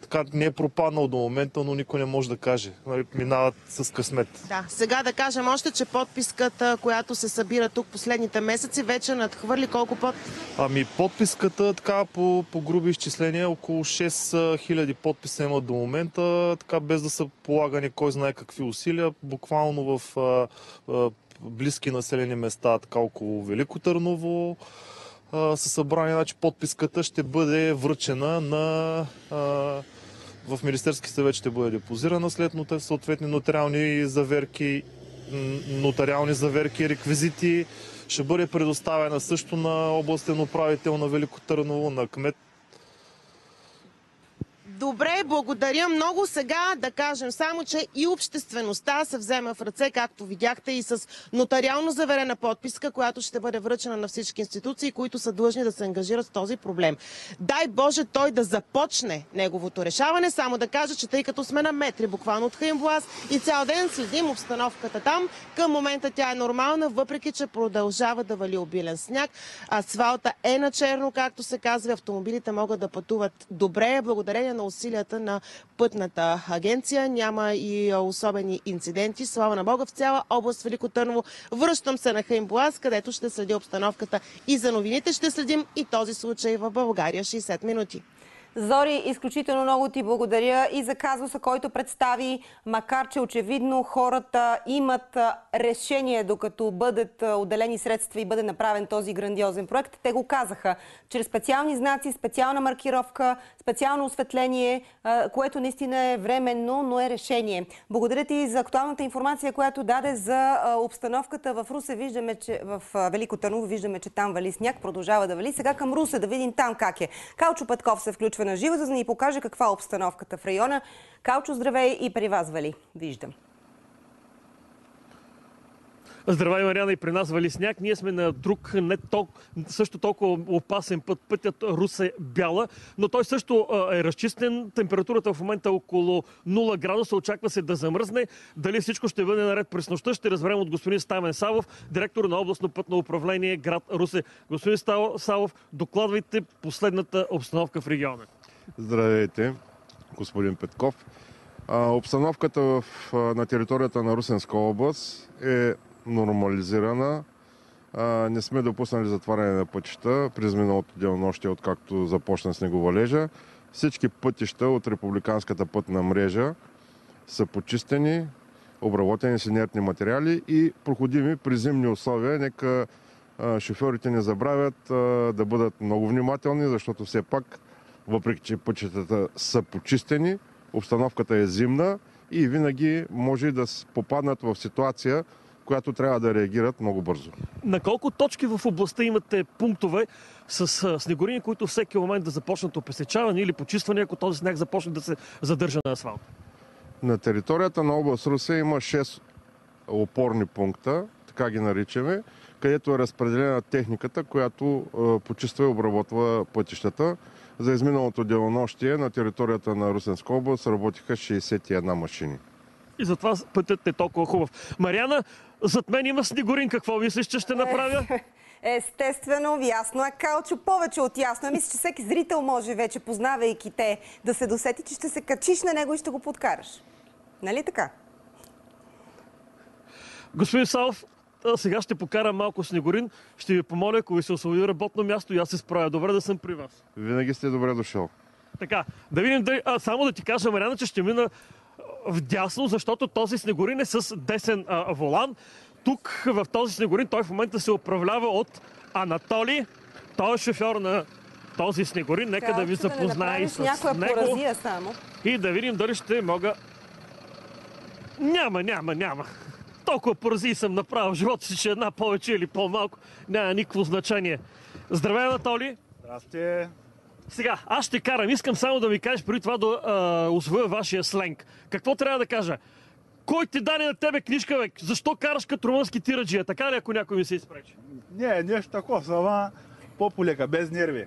така не е пропаднал до момента, но никой не може да каже. Нали, минават с късмет. Да, сега да кажем още, че подписката, която се събира тук последните месеци, вече надхвърли колко под? Ами подписката, така по, по груби изчисления, около 6000 подписа има до момента, така без да са полагани кой знае какви усилия. Буквално в а, а, близки населени места, така около Велико Търново, са събрани, значи подписката ще бъде връчена на а, в Министерски съвет ще бъде депозирана след съответни нотариални заверки, нотариални заверки, реквизити. Ще бъде предоставена също на областен управител на Велико Търново, на кмет Добре, благодаря много. Сега да кажем само, че и обществеността се взема в ръце, както видяхте, и с нотариално заверена подписка, която ще бъде връчена на всички институции, които са длъжни да се ангажират с този проблем. Дай Боже той да започне неговото решаване. Само да кажа, че тъй като сме на метри буквално от Хаимблас и цял ден следим обстановката там, към момента тя е нормална, въпреки че продължава да вали обилен сняг. Асфалта е на черно, както се казва, автомобилите могат да пътуват добре, благодарение на усилията на пътната агенция. Няма и особени инциденти. Слава на Бога в цяла област Велико Търново. Връщам се на Хаимбуаз, където ще следи обстановката и за новините. Ще следим и този случай в България 60 минути. Зори, изключително много ти благодаря и за казуса, който представи, макар че очевидно хората имат решение, докато бъдат отделени средства и бъде направен този грандиозен проект. Те го казаха чрез специални знаци, специална маркировка, специално осветление, което наистина е временно, но е решение. Благодаря ти за актуалната информация, която даде за обстановката в Русе. Виждаме, че в Велико Търново виждаме, че там вали сняг, продължава да вали. Сега към Русе да видим там как е. Калчо Петков се включва на живо, за да ни покаже каква е обстановката в района. Калчо, здравей и при вас, Вали. Виждам. Здравей, Мариана, и при нас вали сняг. Ние сме на друг, не тол... също толкова опасен път, пътят Русе-Бяла, но той също е разчистен. Температурата в момента е около 0 градуса. Очаква се да замръзне. Дали всичко ще бъде наред през нощта, ще разберем от господин Стамен Савов, директор на областно пътно управление град Русе. Господин Савов, докладвайте последната обстановка в региона. Здравейте, господин Петков. Обстановката в, на територията на Русенска област е нормализирана. Не сме допуснали затваряне на пътища през миналото денонощие, откакто започна снеговалежа. Всички пътища от републиканската пътна мрежа са почистени, обработени с инертни материали и проходими при зимни условия. Нека шофьорите не забравят да бъдат много внимателни, защото все пак, въпреки че пътищата са почистени, обстановката е зимна и винаги може да попаднат в ситуация, която трябва да реагират много бързо. На колко точки в областта имате пунктове с снегорини, които всеки момент да започнат опесечаване или почистване, ако този сняг започне да се задържа на асфалт? На територията на област Русе има 6 опорни пункта, така ги наричаме, където е разпределена техниката, която почиства и обработва пътищата. За изминалото делонощие на територията на Русенска област работиха 61 машини. И затова пътят е толкова хубав. Мариана, зад мен има снегорин. Какво мислиш, че ще направя? Естествено, ясно е Калчо, повече от ясно. Мисля, че всеки зрител може вече, познавайки те, да се досети, че ще се качиш на него и ще го подкараш. Нали така? Господин а, сега ще покарам малко Снегорин. Ще ви помоля, ако ви се освободи работно място и аз се справя добре да съм при вас. Винаги сте добре дошъл. Така, да видим дали... А, само да ти кажа, Мариана, че ще мина вдясно, защото този Снегорин е с десен а, волан. Тук, в този Снегорин, той в момента се управлява от Анатолий. Той е шофьор на този Снегорин. Нека да ви запозная направиш с някоя него. само. И да видим дали ще мога... Няма, няма, няма. Толкова поразии съм направил в живота си, че една повече или по-малко няма никакво значение. Здравей, Анатолий! Здрасти! Сега, аз ще карам. Искам само да ми кажеш преди това да а, освоя вашия сленг. Какво трябва да кажа? Кой ти даде на тебе книжка, бе? Защо караш като румънски тираджия? Така ли, ако някой ми се изпречи? Не, нещо такова, сама по-полека, без нерви.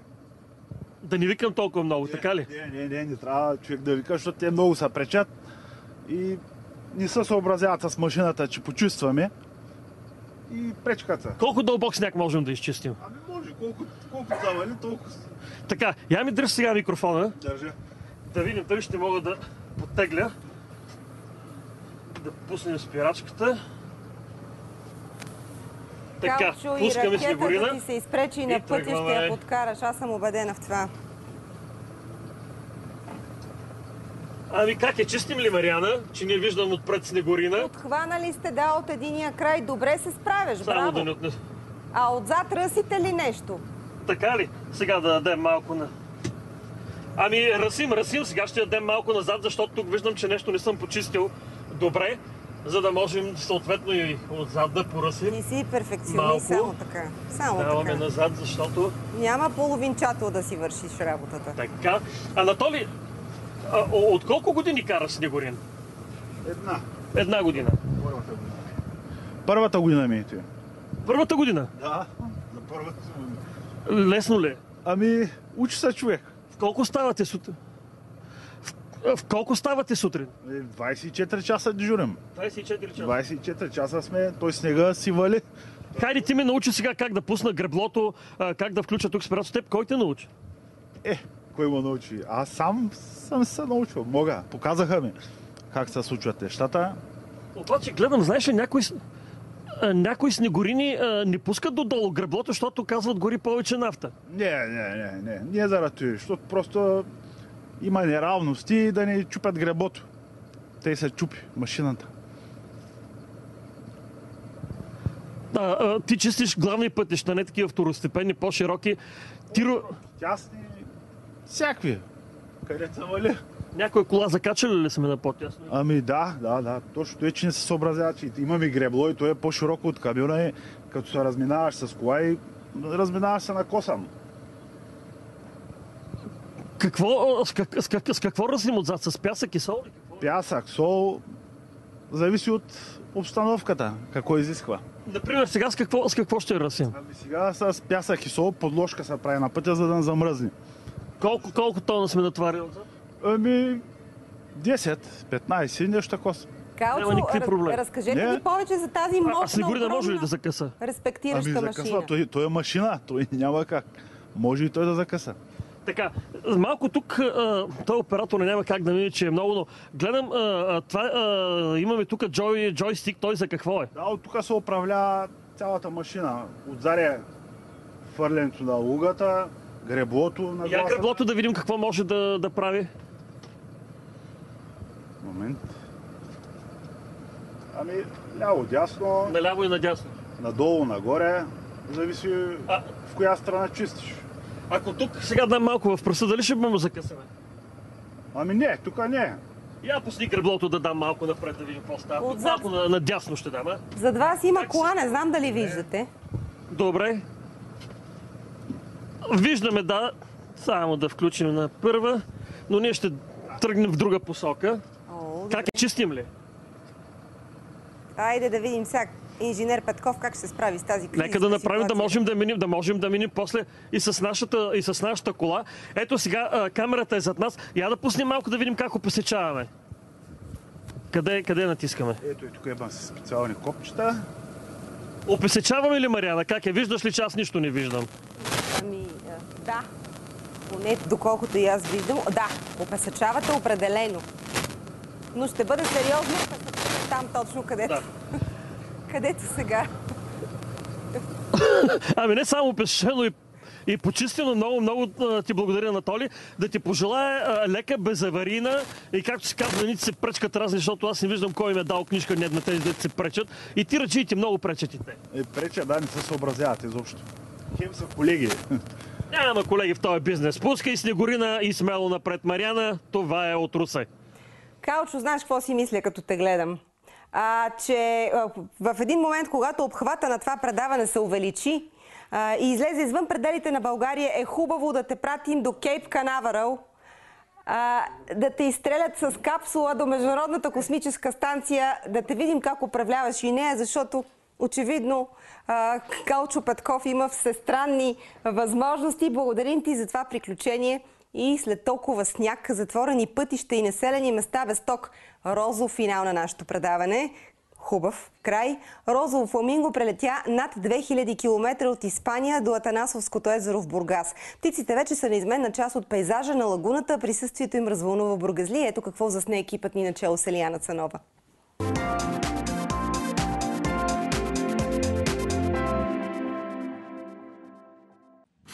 Да не викам толкова много, така ли? Не, не, не, не трябва човек да вика, защото те много се пречат и не се съобразяват с машината, че почувстваме и пречкат се. Колко дълбок сняг можем да изчистим? Може, колко, колко завали, толкова. Така, я ми дръж сега микрофона. Държа. Да видим дали ще мога да потегля. Да пуснем спирачката. Така, Калчо и пускаме снегорина. ти се изпречи на И пътя, ще я подкараш. Аз съм убедена в това. Ами как е, чистим ли Мариана, че не виждам отпред снегорина? Хванали сте да от единия край. Добре се справяш. Само Браво. да не отнес. А отзад ръсите ли нещо? Така ли? Сега да дадем малко на... Ами, Расим, Расим, сега ще дадем малко назад, защото тук виждам, че нещо не съм почистил добре, за да можем съответно и отзад да поръсим. Ти си перфекционист, Малко. само така. Само Даваме така. назад, защото Няма половинчато да си вършиш работата. така. Анатолий, а, от колко години караш Снегорин? Една. Една година. Първата година ми е това. Първата година? Да, за първата година. Лесно ли? е? Ами, учи се човек. В колко ставате сутрин? В, в колко ставате сутрин? Е, 24 часа дежурим. 24 часа. 24 часа сме, той снега си вали. Хайде ти ме научи сега как да пусна греблото, как да включа тук спирачно. Теб кой те научи? Е, кой му научи? Аз сам съм се научил. Мога. Показаха ми как се случват нещата. Обаче гледам, знаеш ли, някои, с- а, някои снегорини а, не пускат додолу греблото, защото казват гори повече нафта. Не, не, не, не. Не е заради това, защото просто има неравности да не чупят гребото. Те се чупи машината. А, а, ти чистиш главни пътища, не такива второстепенни, по-широки. Тиро... Тясни, всякакви. Къде се вали? Някоя кола закачали ли сме на по-тясно? Ами да, да, да. Точно е, че не се съобразява, че имаме гребло и то е по-широко от камиона и като се разминаваш с кола и разминаваш се на косъм. Какво, с, как, с, как, с какво разим отзад? С пясък и сол? ли? Пясък, сол, зависи от обстановката, какво изисква. Например, сега с какво, с какво ще расим? Ами сега с пясък и сол подложка се прави на пътя, за да не замръзне. Колко, колко тона сме натварили отзад? Ами 10, 15, нещо такова. Калчо, Няма никакви раз- проблеми. разкажете Не. ни повече за тази мощна, А Снегорина може ли да закъса? респектираща Ами машина. закъсва, той, той е машина, той няма как. Може и той да закъса. Така, малко тук той оператор няма как да мине, че е много, но гледам, а, това, а, имаме тук джой, джойстик, той за какво е? Да, от тук се управлява цялата машина. Отзади е фърлянето на лугата, греблото на Я гласа. греблото да видим какво може да, да прави. Момент. Ами, ляво, дясно, Наляво и надясно. надолу, нагоре. Зависи в коя страна чистиш. Ако тук сега дам малко в пръста, дали ще му закъсаме? Ами не, тук не. Я пусни греблото да дам малко напред да видим какво става. Тук малко на- надясно ще дам, а? Зад вас има кола, не знам дали виждате. Добре. Виждаме, да. Само да включим на първа, но ние ще тръгнем в друга посока. Как е чистим ли? Айде да видим сега инженер Петков как ще се справи с тази кризисна Нека да направим, да можем да минем, да можем да минем после и с нашата, и с нашата кола. Ето сега а, камерата е зад нас. Я да пуснем малко да видим как го посечаваме. Къде, къде натискаме? Ето и тук имам си специални копчета. Опесечаваме ли Мариана? Как е? Виждаш ли, че аз нищо не виждам? Ами, да. Поне доколкото и аз виждам. Да, опесачавате определено. Но ще бъде сериозно там точно където. Да. [LAUGHS] където сега. [COUGHS] Ами не само опешено и и почистено много, много ти благодаря, Анатоли. Да ти пожелая лека, безаварийна и както се казва, ници се пречкат разни, защото аз не виждам кой им е дал книжка не на тези, деца се пречат. И ти ръчи ти много пречат и те. Е, преча, да, не се съобразяват изобщо. Хем са колеги. Няма колеги в този бизнес. Пускай Снегорина и смело напред. Мариана, това е от Русе. Калчо, знаеш какво си мисля, като те гледам? А, че в един момент, когато обхвата на това предаване се увеличи а, и излезе извън пределите на България, е хубаво да те пратим до Кейп Канаверал, а, да те изстрелят с капсула до Международната космическа станция, да те видим как управляваш и нея, защото очевидно Калчо Петков има всестранни възможности. Благодарим ти за това приключение и след толкова сняг, затворени пътища и населени места без ток, розов финал на нашето предаване. Хубав край. Розово фламинго прелетя над 2000 км от Испания до Атанасовското езеро в Бургас. Птиците вече са неизменна част от пейзажа на лагуната. Присъствието им развълнува бургазли. Ето какво засне екипът ни начало с Елияна Цанова.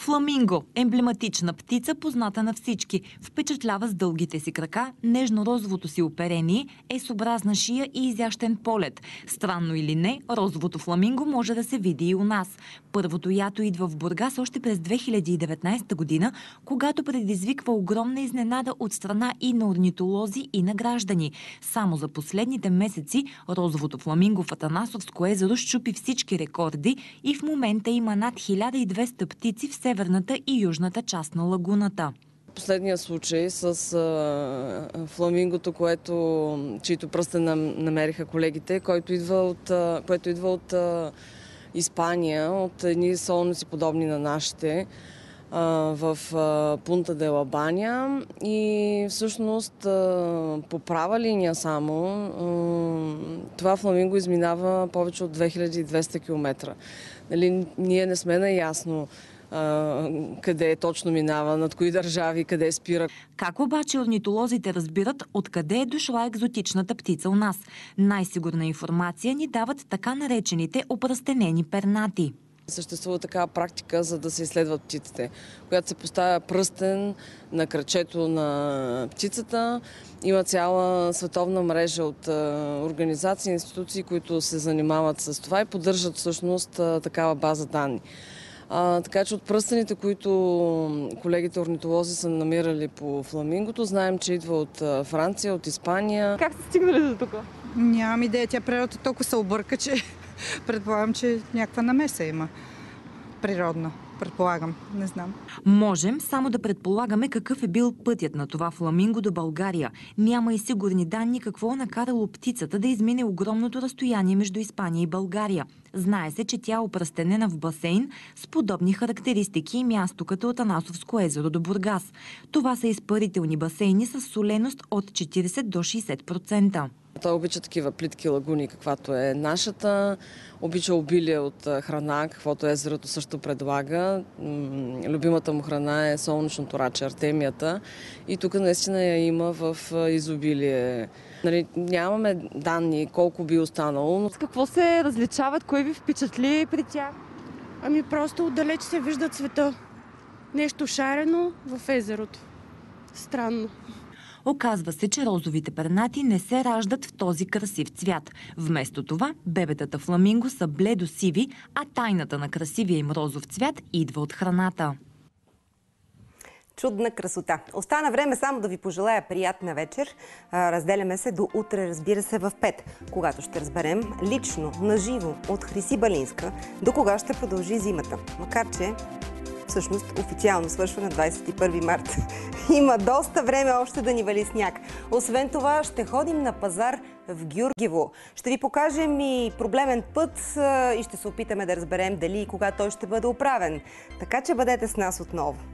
Фламинго – емблематична птица, позната на всички. Впечатлява с дългите си крака, нежно-розовото си оперение, е с образна шия и изящен полет. Странно или не, розовото фламинго може да се види и у нас. Първото ято идва в Бургас още през 2019 година, когато предизвиква огромна изненада от страна и на орнитолози, и на граждани. Само за последните месеци розовото фламинго в Атанасовско езеро щупи всички рекорди и в момента има над 1200 птици в северната и южната част на лагуната. Последния случай с а, фламингото, което, чието пръстен нам, намериха колегите, който идва от, а, което идва от а, Испания, от едни солници подобни на нашите в Пунта де Лабаня и всъщност по права линия само това фламинго изминава повече от 2200 км. Нали, ние не сме наясно къде точно минава, над кои държави, къде спира. Как обаче орнитолозите разбират откъде е дошла екзотичната птица у нас? Най-сигурна информация ни дават така наречените опръстенени пернати. Съществува такава практика, за да се изследват птиците, когато се поставя пръстен на кръчето на птицата. Има цяла световна мрежа от организации, институции, които се занимават с това и поддържат всъщност такава база данни. А, така че от пръстените, които колегите орнитолози са намирали по фламингото, знаем, че идва от Франция, от Испания. Как сте стигнали до тук? Нямам идея. Тя природата толкова се обърка, че [LAUGHS] предполагам, че някаква намеса има. Природна предполагам. Не знам. Можем само да предполагаме какъв е бил пътят на това фламинго до България. Няма и сигурни данни какво е накарало птицата да измине огромното разстояние между Испания и България. Знае се, че тя е опръстенена в басейн с подобни характеристики и място като от Анасовско езеро до Бургас. Това са изпарителни басейни с соленост от 40 до 60%. Той обича такива плитки лагуни, каквато е нашата. Обича обилие от храна, каквото езерото също предлага. Любимата му храна е солнечното раче, артемията. И тук наистина я има в изобилие. Нали, нямаме данни колко би останало. Но... С какво се различават? Кой ви впечатли при тях? Ами просто отдалеч се вижда цвета. Нещо шарено в езерото. Странно. Оказва се, че розовите пернати не се раждат в този красив цвят. Вместо това, бебетата фламинго са бледо-сиви, а тайната на красивия им розов цвят идва от храната. Чудна красота. Остана време само да ви пожелая приятна вечер. Разделяме се до утре, разбира се, в 5, когато ще разберем лично, наживо от Хриси Балинска, до кога ще продължи зимата. Макар, че всъщност официално свършва на 21 март. [LAUGHS] Има доста време още да ни вали сняг. Освен това, ще ходим на пазар в Гюргево. Ще ви покажем и проблемен път и ще се опитаме да разберем дали и кога той ще бъде оправен. Така че бъдете с нас отново.